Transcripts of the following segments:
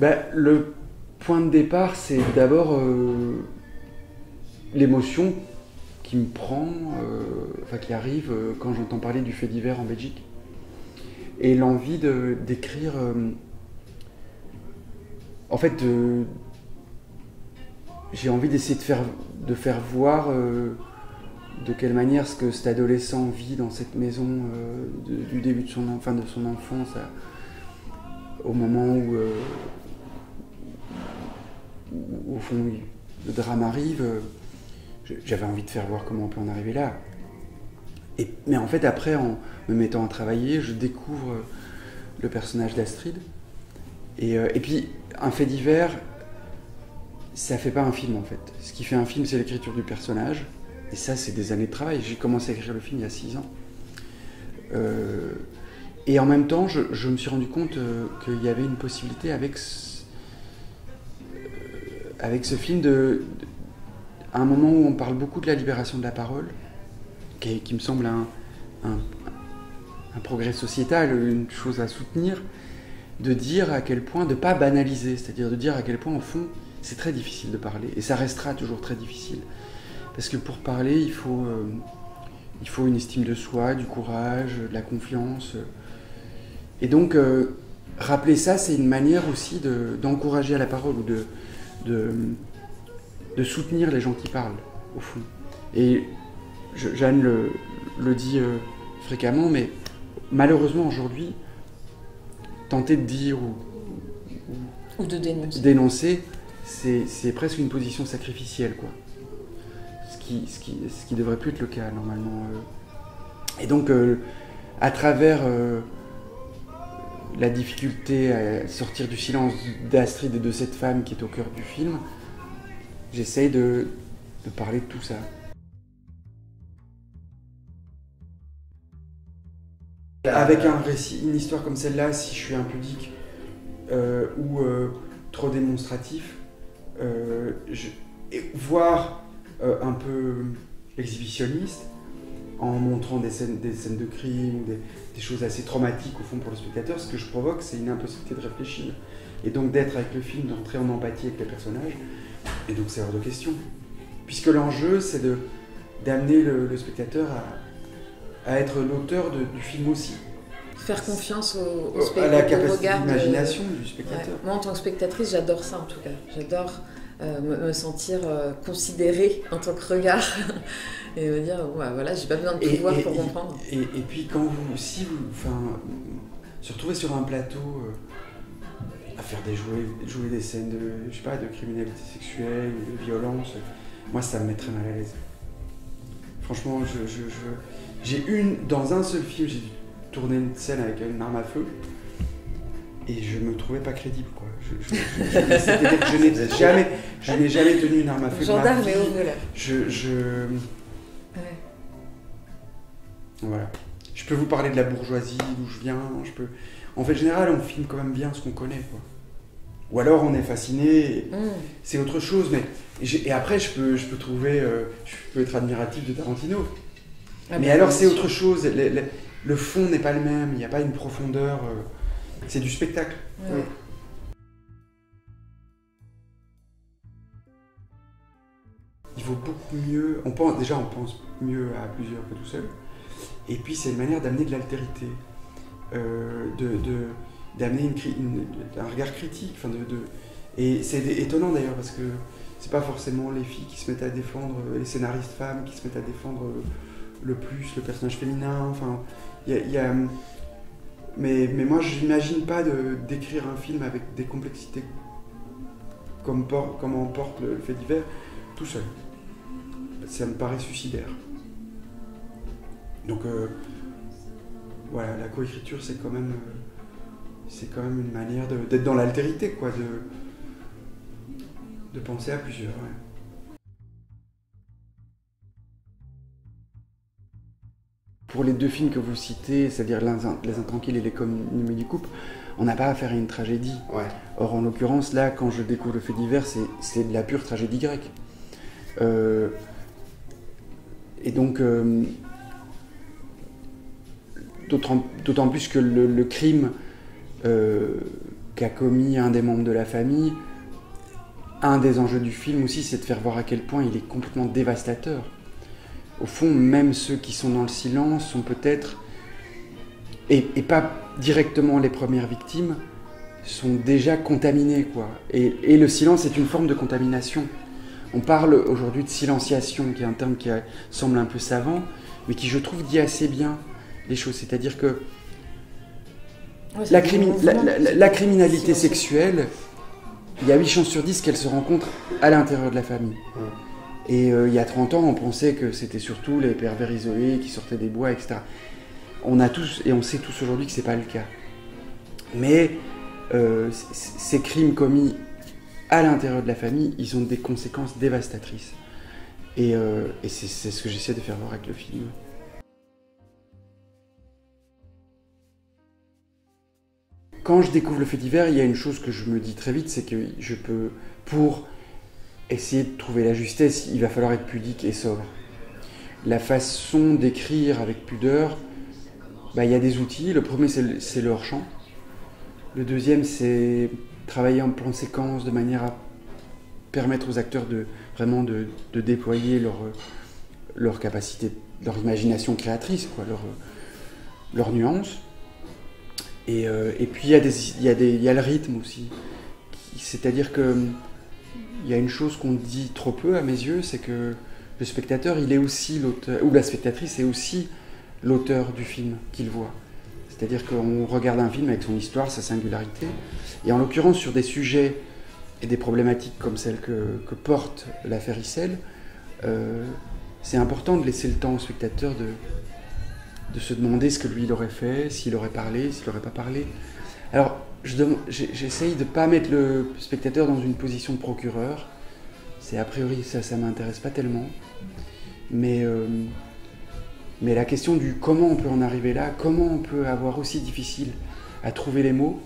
bah, Le point de départ, c'est d'abord euh, l'émotion qui me prend, euh, enfin qui arrive euh, quand j'entends parler du fait divers en Belgique. Et l'envie d'écrire. en fait, j'ai envie d'essayer de faire, de faire voir de quelle manière ce que cet adolescent vit dans cette maison de- du début de son, de son enfance au moment où, où, au fond le drame arrive. euh, J'avais envie de faire voir comment on peut en arriver là. Et, mais en fait, après, en me mettant à travailler, je découvre euh, le personnage d'Astrid. Et, euh, et puis, un fait divers, ça fait pas un film en fait. Ce qui fait un film, c'est l'écriture du personnage. Et ça, c'est des années de travail. J'ai commencé à écrire le film il y a six ans. Et en même temps, je, me suis rendu compte qu'il y avait une possibilité avec avec ce film à un moment où on parle beaucoup de la libération de la parole, qui, me semble un, progrès sociétal, une chose à soutenir, de dire à quel point, de pas banaliser, c'est-à-dire de dire à quel point, au fond, c'est très difficile de parler, et ça restera toujours très difficile. Parce que pour parler, il faut, euh, une estime de soi, du courage, de la confiance. Et donc, euh, rappeler ça, c'est une manière aussi de- d'encourager à la parole ou de, de, de soutenir les gens qui parlent, au fond. Et je- Jeanne le, le dit euh, fréquemment, mais malheureusement aujourd'hui, tenter de dire ou, Ou de dénoncer. dénoncer, c'est c'est presque une position sacrificielle, quoi. Ce qui, ce qui, ce qui devrait plus être le cas, normalement. euh. Et donc, euh, à travers la difficulté à sortir du silence d'Astrid et de cette femme qui est au cœur du film, j'essaye de, parler de tout ça. Avec un récit, une histoire comme celle-là, si je suis impudique euh, ou euh, trop démonstratif, euh, voire un peu exhibitionniste, en montrant des scènes, des scènes de crime des, des choses assez traumatiques au fond pour le spectateur, ce que je provoque, c'est une impossibilité de réfléchir. Et donc d'être avec le film, d'entrer en empathie avec les personnages, et donc c'est hors de question. Puisque l'enjeu, c'est de d'amener le, le spectateur à, à être l'auteur de- du film aussi. Faire confiance au, au à spectateur, la capacité de- d'imagination du Ouais. spectateur. Moi, en tant que spectatrice, j'adore ça en tout cas. J'adore me, me sentir euh, considérée en tant que regard et me dire, ouais, voilà, j'ai pas besoin de pouvoir et- pour comprendre. Et, et puis quand vous, si vous, enfin, se retrouver sur un plateau euh, à faire des jouer, jouer des scènes de, je sais pas, de criminalité sexuelle ou de violence, moi ça me met très mal à l'aise. Franchement, je- j'ai une, dans un seul film, j'ai dû tourner une scène avec une arme à feu et je me trouvais pas crédible quoi. Je, je- je- je- c'est-à-dire que je n'ai jamais, je n'ai jamais tenu une arme à feu. Gendarme vie. et voleur. Je, je, Ouais. Voilà. Je peux vous parler de la bourgeoisie, d'où je viens. Je peux... En fait, en général, on filme quand même bien ce qu'on connaît. Quoi. Ou alors on est fasciné, et Mm. c'est autre chose. Mais et après, je peux, je peux trouver, euh, je peux être admiratif de Tarantino. Ah mais bah, alors, c'est autre chose. Le, le- le fond n'est pas le même. Il n'y a pas une profondeur. euh, c'est du spectacle. Ouais. Il vaut beaucoup mieux. On pense déjà, on pense mieux à plusieurs que tout seul. Et puis, c'est une manière d'amener de l'altérité, euh, de, de- d'amener un regard critique. Enfin, de, de- Et c'est étonnant d'ailleurs parce que c'est pas forcément les filles qui se mettent à défendre, euh, les scénaristes femmes qui se mettent à défendre euh, le plus le personnage féminin. Enfin, il y a- il y a, mais, mais moi, je n'imagine pas d'écrire un film avec des complexités comme, por- en porte le fait divers tout seul. Ça me paraît suicidaire. Donc euh, voilà, la coécriture c'est quand même euh, c'est quand même une manière d'être dans l'altérité quoi, de penser à plusieurs. Pour les deux films que vous citez, c'est-à-dire Les Intranquilles et Les Communes du Couple, on n'a pas affaire à une tragédie. Ouais. Or, en l'occurrence, là, quand je découvre le fait divers, c'est- de la pure tragédie grecque. Euh, et donc, euh, d'autant d'autant plus que le, le crime euh, qu'a commis un des membres de la famille, un des enjeux du film aussi, c'est de faire voir à quel point il est complètement dévastateur. Au fond, même ceux qui sont dans le silence sont peut-être, et, pas directement les premières victimes, sont déjà contaminés. Quoi. Et, le silence est une forme de contamination. On parle aujourd'hui de silenciation, qui est un terme qui semble un peu savant, mais qui, je trouve, dit assez bien les choses. C'est-à-dire que la, la, criminalité sexuelle, il y a 8 chances sur 10 qu'elle se rencontre à l'intérieur de la famille. Et euh, il y a 30 ans, on pensait que c'était surtout les pervers isolés qui sortaient des bois, etc. On a tous, et on sait tous aujourd'hui que ce n'est pas le cas. Mais euh, ces crimes commis à l'intérieur de la famille, ils ont des conséquences dévastatrices. Et, euh, et c'est ce que j'essaie de faire voir avec le film. quand je découvre le fait divers, il y a une chose que je me dis très vite, c'est que je peux, pour essayer de trouver la justesse, il va falloir être pudique et sobre. La façon d'écrire avec pudeur, bah, il y a des outils. Le premier, c'est le, hors-champ. Le deuxième, c'est travailler en plan séquence de manière à permettre aux acteurs de vraiment de, déployer leur, leur capacité, leur imagination créatrice, quoi, leur, leur nuance. Euh, et, puis il y, des, y, a le rythme aussi. C'est-à-dire que il y a une chose qu'on dit trop peu à mes yeux, c'est que le spectateur, il est aussi l'auteur, ou la spectatrice est aussi l'auteur du film qu'il voit. C'est-à-dire qu'on regarde un film avec son histoire, sa singularité, et en l'occurrence sur des sujets et des problématiques comme celles que, porte l'affaire Issel, euh, c'est important de laisser le temps au spectateur de, de se demander ce que lui il aurait fait, s'il aurait parlé, s'il n'aurait pas parlé. Alors, j'essaye de ne pas mettre le spectateur dans une position de procureur. C'est a priori, ça ne m'intéresse pas tellement. Mais, euh, mais la question du comment on peut en arriver là, comment on peut avoir aussi difficile à trouver les mots,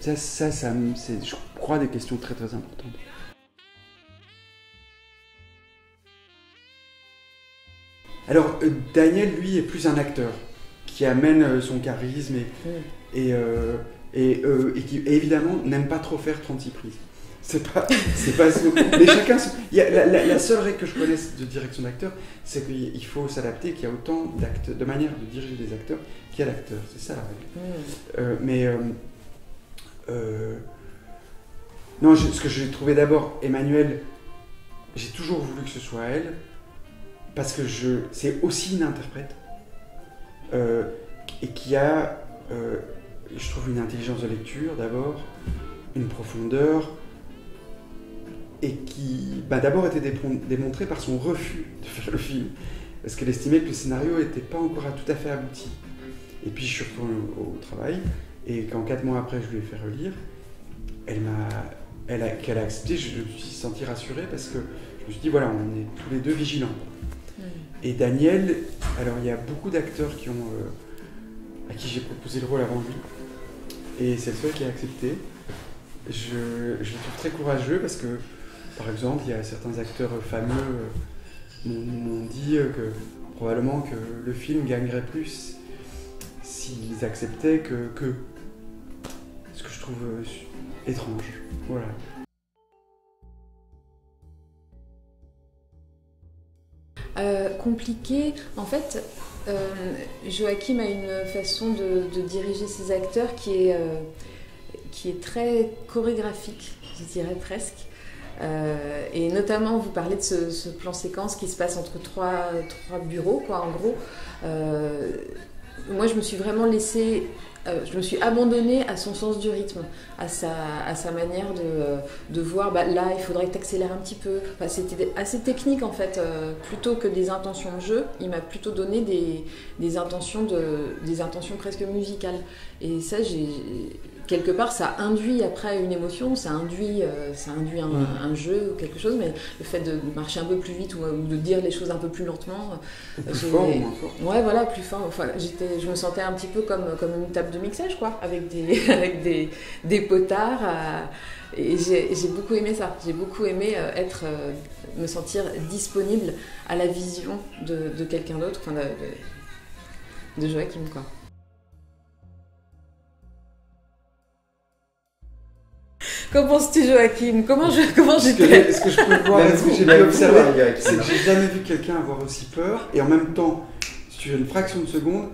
ça, ça, ça c'est, je crois, des questions très très importantes. Alors, euh, Daniel, lui, est plus un acteur qui amène euh, son charisme et, euh, et, euh, et, qui évidemment n'aime pas trop faire 36 prises. C'est pas, c'est pas. mais chacun. Y a, la, seule règle que je connaisse de direction d'acteur, c'est qu'il faut s'adapter, qu'il y a autant d'acteurs, de manières de diriger des acteurs qu'il y a d'acteurs. C'est ça la règle. mais. non, ce que j'ai trouvé d'abord, Emmanuel, j'ai toujours voulu que ce soit elle, parce que je, c'est aussi une interprète. Euh, et qui a, euh, je trouve, une intelligence de lecture d'abord, une profondeur, et qui bah, d'abord était démontrée par son refus de faire le film, parce qu'elle estimait que le scénario n'était pas encore tout à fait abouti. Et puis je suis retourné au, travail, et quand quatre mois après je lui ai fait relire, elle m'a, elle a, qu'elle a accepté, je me suis senti rassuré parce que je me suis dit voilà, on est tous les deux vigilants. Et Daniel, alors il y a beaucoup d'acteurs qui ont, euh, à qui j'ai proposé le rôle avant lui. Et c'est le seul qui a accepté. Je, le trouve très courageux parce que, par exemple, il y a certains acteurs fameux euh, m'ont dit que probablement que le film gagnerait plus s'ils acceptaient que, que. Ce que je trouve euh, étrange. Voilà. Euh, compliqué. En fait, euh, Joachim a une façon de, diriger ses acteurs qui est, euh, qui est très chorégraphique, je dirais presque. et notamment, vous parlez de ce, plan séquence qui se passe entre trois, trois bureaux, quoi, en gros. moi, je me suis vraiment laissée euh, je me suis abandonnée à son sens du rythme, à sa, à sa manière de, euh, de voir, bah, là, il faudrait que tu accélères un petit peu. C'était assez technique, en fait. Euh, plutôt que des intentions de jeu, il m'a plutôt donné des, des, intentions de, des intentions presque musicales. Et ça, j'ai quelque part, ça induit après une émotion, ça induit, euh, ça induit un, jeu ou quelque chose, mais le fait de marcher un peu plus vite ou, de dire les choses un peu plus lentement. Euh, plus fort ou moins fort Ouais, voilà, plus fort. Enfin, j'étais, je me sentais un petit peu comme, comme une table de mixage, quoi, avec des, avec des, des potards. et j'ai beaucoup aimé ça. J'ai beaucoup aimé euh, être, me sentir disponible à la vision de, de quelqu'un d'autre, enfin de, de, de Joachim, quoi. Qu'en penses-tu, Joachim? Comment je comment Ce que, j'étais ce que je peux voir, ce que j'ai pu observer, c'est que j'ai jamais vu quelqu'un avoir aussi peur et en même temps, sur une fraction de seconde,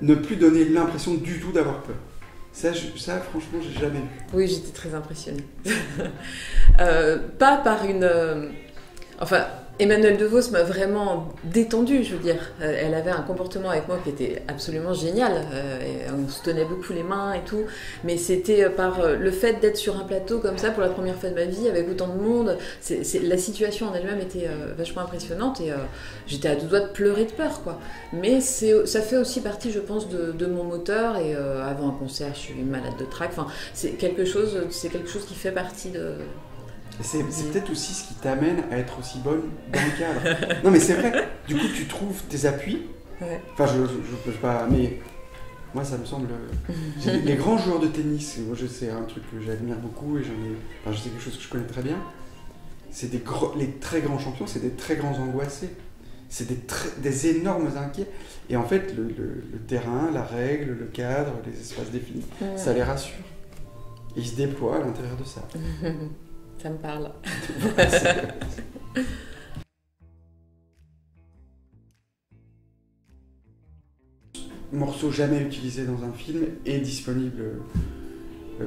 ne plus donner l'impression du tout d'avoir peur. Ça, je- ça franchement, j'ai jamais vu. Oui, j'étais très impressionnée. Euh, pas par une. euh, Enfin, Emmanuelle DeVos m'a vraiment détendue, je veux dire. Euh, elle avait un comportement avec moi qui était absolument génial. Euh, on se tenait beaucoup les mains et tout. Mais c'était euh, par le fait d'être sur un plateau comme ça pour la première fois de ma vie, avec autant de monde. La situation en elle-même était vachement impressionnante et j'étais à deux doigts de pleurer de peur, quoi. Mais ça fait aussi partie, je pense, de, mon moteur. Et avant un concert, je suis malade de trac. Enfin, c'est quelque chose, c'est quelque chose qui fait partie de. C'est peut-être aussi ce qui t'amène à être aussi bonne dans le cadre. non, mais c'est vrai. Du coup, tu trouves tes appuis. Ouais. Enfin, je ne peux pas. Mais moi, ça me semble. Les grands joueurs de tennis, moi, je sais un truc que j'admire beaucoup et j'en ai. Enfin, je sais quelque chose que je connais très bien. C'est des gros- les très grands champions, c'est des très grands angoissés. C'est des, très- des énormes inquiets. Et en fait, le, le- le terrain, la règle, le cadre, les espaces définis, ça les rassure. Et ils se déploient à l'intérieur de ça. Ça me parle. morceau jamais utilisé dans un film est disponible, euh,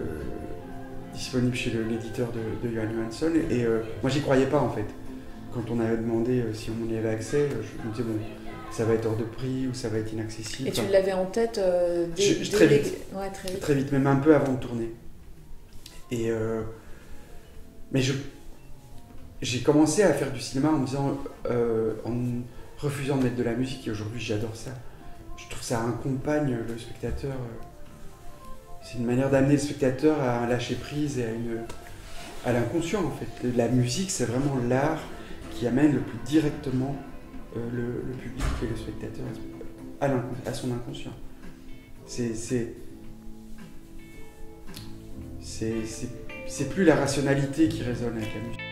disponible chez l'éditeur de, de Johan Johansson. Et euh, moi, j'y croyais pas en fait. Quand on avait demandé euh, si on y avait accès, je me disais, bon, ça va être hors de prix ou ça va être inaccessible. Et tu l'avais en tête euh, dès, Je- dès très les- vite. Ouais, très vite. très vite, même un peu avant de tourner. Et euh, mais j'ai commencé à faire du cinéma en me disant, euh, en refusant de mettre de la musique. Et aujourd'hui, j'adore ça. Je trouve que ça accompagne le spectateur. euh, C'est une manière d'amener le spectateur à un lâcher prise et à une à l'inconscient en fait. La musique, c'est vraiment l'art qui amène le plus directement euh, le, public et le spectateur à, à son inconscient. C'est- c'est plus la rationalité qui résonne avec la musique.